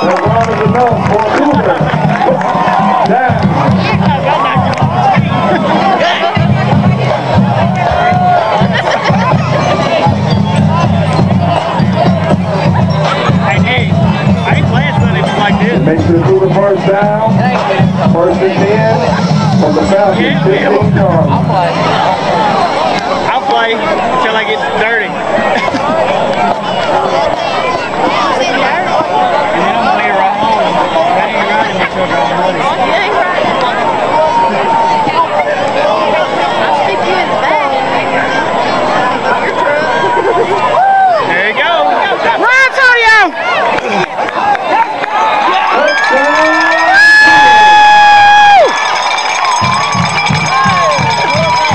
LeBron is known to the first down, first and ten, from the Falcons, 15 yards. Yeah.